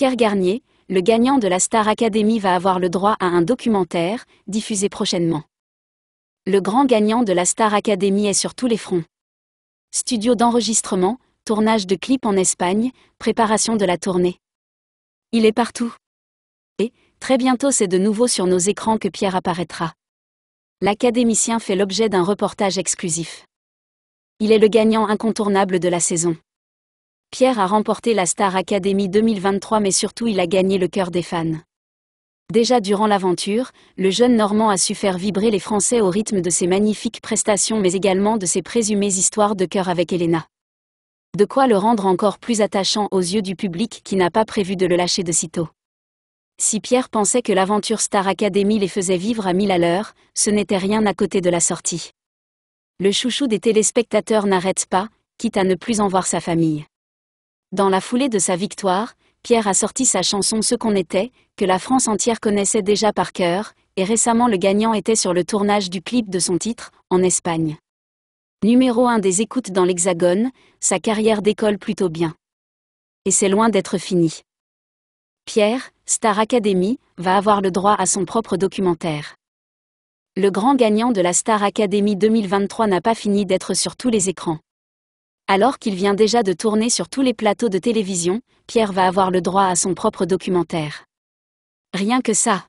Pierre Garnier, le gagnant de la Star Academy va avoir le droit à un documentaire, diffusé prochainement. Le grand gagnant de la Star Academy est sur tous les fronts. Studio d'enregistrement, tournage de clips en Espagne, préparation de la tournée. Il est partout. Et, très bientôt c'est de nouveau sur nos écrans que Pierre apparaîtra. L'académicien fait l'objet d'un reportage exclusif. Il est le gagnant incontournable de la saison. Pierre a remporté la Star Academy 2023 mais surtout il a gagné le cœur des fans. Déjà durant l'aventure, le jeune Normand a su faire vibrer les Français au rythme de ses magnifiques prestations mais également de ses présumées histoires de cœur avec Elena. De quoi le rendre encore plus attachant aux yeux du public qui n'a pas prévu de le lâcher de sitôt. Si Pierre pensait que l'aventure Star Academy les faisait vivre à mille à l'heure, ce n'était rien à côté de la sortie. Le chouchou des téléspectateurs n'arrête pas, quitte à ne plus en voir sa famille. Dans la foulée de sa victoire, Pierre a sorti sa chanson Ce qu'on était, que la France entière connaissait déjà par cœur, et récemment le gagnant était sur le tournage du clip de son titre, en Espagne. Numéro 1 des écoutes dans l'Hexagone, sa carrière décolle plutôt bien. Et c'est loin d'être fini. Pierre, Star Academy, va avoir le droit à son propre documentaire. Le grand gagnant de la Star Academy 2023 n'a pas fini d'être sur tous les écrans. Alors qu'il vient déjà de tourner sur tous les plateaux de télévision, Pierre va avoir le droit à son propre documentaire. Rien que ça.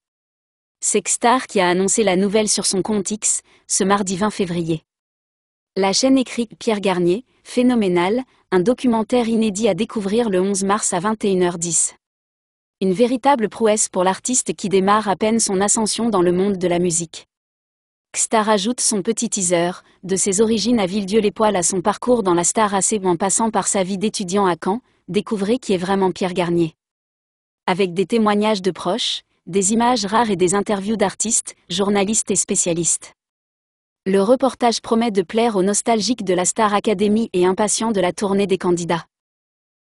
C'est Star qui a annoncé la nouvelle sur son compte X, ce mardi 20 février. La chaîne écrit Pierre Garnier, phénoménal, un documentaire inédit à découvrir le 11 mars à 21h10. Une véritable prouesse pour l'artiste qui démarre à peine son ascension dans le monde de la musique. Star ajoute son petit teaser, de ses origines à Villedieu-les-Poils à son parcours dans la Star AC en passant par sa vie d'étudiant à Caen, découvrez qui est vraiment Pierre Garnier. Avec des témoignages de proches, des images rares et des interviews d'artistes, journalistes et spécialistes. Le reportage promet de plaire aux nostalgiques de la Star Academy et impatients de la tournée des candidats.